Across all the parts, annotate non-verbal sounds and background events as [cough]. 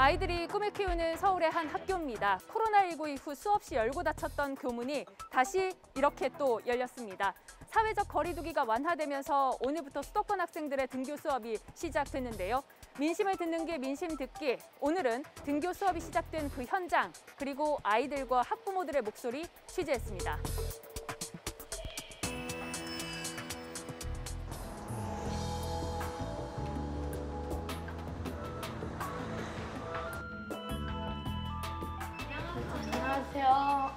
아이들이 꿈을 키우는 서울의 한 학교입니다. 코로나19 이후 수없이 열고 닫혔던 교문이 다시 이렇게 또 열렸습니다. 사회적 거리두기가 완화되면서 오늘부터 수도권 학생들의 등교 수업이 시작됐는데요. 민심을 듣는 게 민심 듣기. 오늘은 등교 수업이 시작된 그 현장 그리고 아이들과 학부모들의 목소리 취재했습니다. 안녕하세요.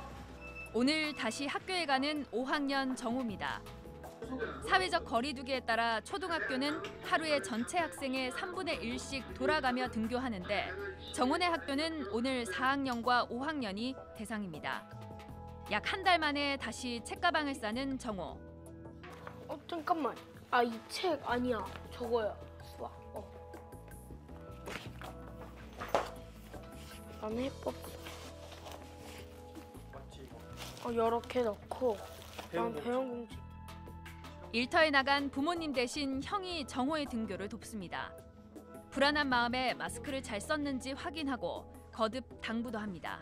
오늘 다시 학교에 가는 5학년 정우입니다. 사회적 거리두기에 따라 초등학교는 하루에 전체 학생의 3분의 1씩 돌아가며 등교하는데 정원의 학교는 오늘 4학년과 5학년이 대상입니다. 약 한 달 만에 다시 책가방을 싸는 정호. 어 잠깐만. 아 이 책 아니야. 저거야. 수학. 어. 나는 해법. 어 이렇게 넣고 난 배운 공식. 일터에 나간 부모님 대신 형이 정호의 등교를 돕습니다. 불안한 마음에 마스크를 잘 썼는지 확인하고 거듭 당부도 합니다.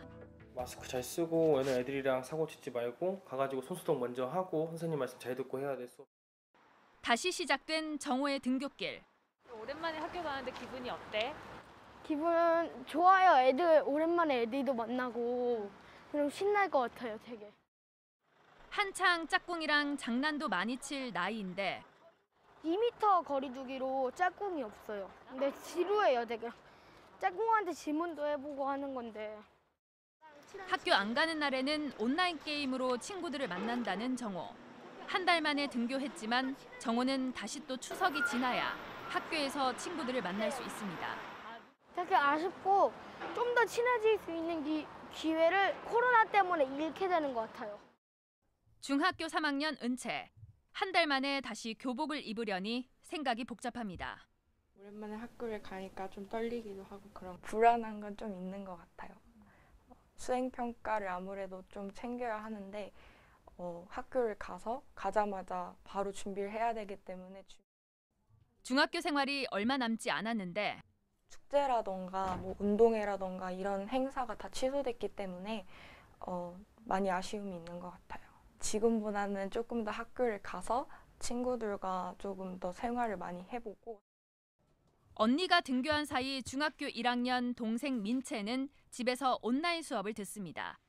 마스크 잘 쓰고 오늘 애들이랑 사고 치지 말고 가가지고 손소독 먼저 하고 선생님 말씀 잘 듣고 해야 돼 수업. 다시 시작된 정호의 등교길. 오랜만에 학교 가는데 기분이 어때? 기분 좋아요. 애들 오랜만에 애들도 만나고 그럼 신날 것 같아요. 되게. 한창 짝꿍이랑 장난도 많이 칠 나이인데 2m 거리두기로 짝꿍이 없어요. 근데 지루해요, 되게. 짝꿍한테 질문도 해보고 하는 건데. 학교 안 가는 날에는 온라인 게임으로 친구들을 만난다는 정호. 한 달 만에 등교했지만 정호는 다시 또 추석이 지나야 학교에서 친구들을 만날 수 있습니다. 되게 아쉽고 좀 더 친해질 수 있는 기, 기회를 코로나 때문에 잃게 되는 것 같아요. 중학교 3학년 은채. 한 달 만에 다시 교복을 입으려니 생각이 복잡합니다. 오랜만에 학교를 가니까 좀 떨리기도 하고 그런 불안한 건 좀 있는 것 같아요. 어, 수행 평가를 아무래도 좀 챙겨야 하는데 어, 학교를 가서 가자마자 바로 준비를 해야 되기 때문에 주- 중학교 생활이 얼마 남지 않았는데 축제라던가 뭐 운동회라던가 이런 행사가 다 취소됐기 때문에 어, 많이 아쉬움이 있는 것 같아요. 지금보다는 조금 더 학교를 가서 친구들과 조금 더 생활을 많이 해보고 언니가 등교한 사이 중학교 1학년 동생 민채는 집에서 온라인 수업을 듣습니다.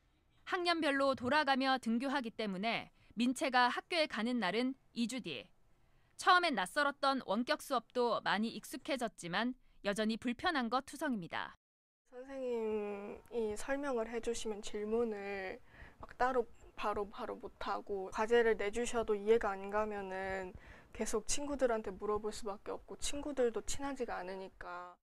학년별로 돌아가며 등교하기 때문에 민채가 학교에 가는 날은 2주 뒤. 처음엔 낯설었던 원격 수업도 많이 익숙해졌지만 여전히 불편한 것 투성입니다. 선생님이 설명을 해주시면 질문을 막 따로 바로 바로 못하고 과제를 내주셔도 이해가 안 가면은 계속 친구들한테 물어볼 수밖에 없고 친구들도 친하지가 않으니까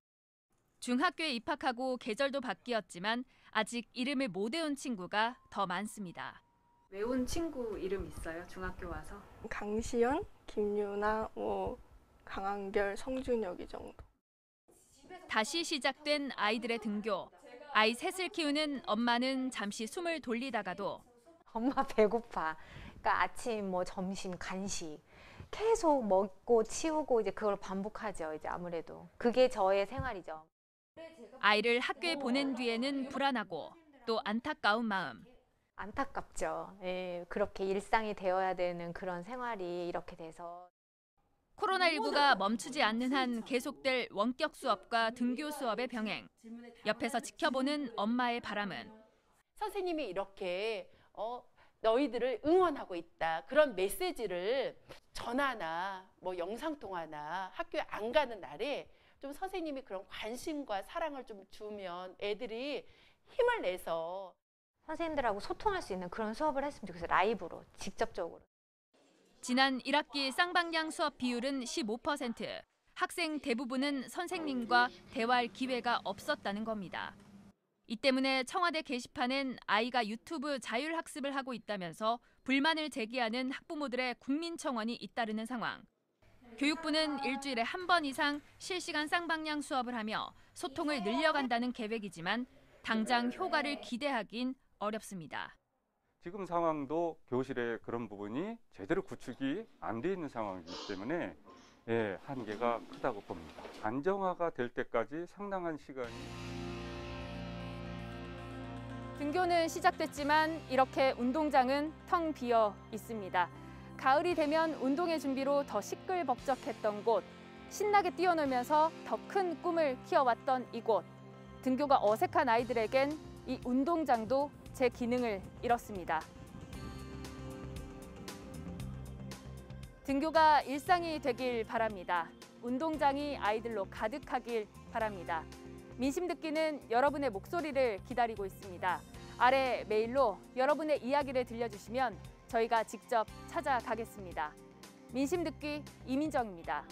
중학교에 입학하고 계절도 바뀌었지만 아직 이름을 못 외운 친구가 더 많습니다. 외운 친구 이름 있어요? 중학교 와서? 강시연, 김유나, 뭐 강한결, 성준혁 이 정도. 다시 시작된 아이들의 등교. 아이 셋을 키우는 엄마는 잠시 숨을 돌리다가도 엄마 [laughs] 배고파. 그러니까 아침 뭐 점심 간식 계속 먹고 치우고 이제 그걸 반복하죠. 이제 아무래도 그게 저의 생활이죠. 아이를 학교에 보낸 뒤에는 불안하고 또 안타까운 마음. 안타깝죠. 예, 그렇게 일상이 되어야 되는 그런 생활이 이렇게 돼서 코로나19가 멈추지 않는 한 계속될 원격 수업과 등교 수업의 병행. 옆에서 지켜보는 엄마의 바람은 선생님이 이렇게 어, 너희들을 응원하고 있다. 그런 메시지를 전화나 뭐 영상 통화나 학교에 안 가는 날에 좀 선생님이 그런 관심과 사랑을 좀 주면 애들이 힘을 내서 선생님들하고 소통할 수 있는 그런 수업을 했으면 좋겠어요. 라이브로 직접적으로. 지난 1학기 쌍방향 수업 비율은 15%. 학생 대부분은 선생님과 대화할 기회가 없었다는 겁니다. 이 때문에 청와대 게시판엔 아이가 유튜브 자율학습을 하고 있다면서 불만을 제기하는 학부모들의 국민청원이 잇따르는 상황. 교육부는 일주일에 한 번 이상 실시간 쌍방향 수업을 하며 소통을 늘려간다는 계획이지만 당장 효과를 기대하긴 어렵습니다. 지금 상황도 교실에 그런 부분이 제대로 구축이 안 돼 있는 상황이기 때문에 예, 한계가 크다고 봅니다. 안정화가 될 때까지 상당한 시간이 등교는 시작됐지만 이렇게 운동장은 텅 비어 있습니다. 가을이 되면 운동의 준비로 더 시끌벅적했던 곳, 신나게 뛰어놀면서 더 큰 꿈을 키워왔던 이곳. 등교가 어색한 아이들에겐 이 운동장도 제 기능을 잃었습니다. 등교가 일상이 되길 바랍니다. 운동장이 아이들로 가득하길 바랍니다. 민심 듣기는 여러분의 목소리를 기다리고 있습니다. 아래 메일로 여러분의 이야기를 들려주시면 저희가 직접 찾아가겠습니다. 민심 듣기 이민정입니다.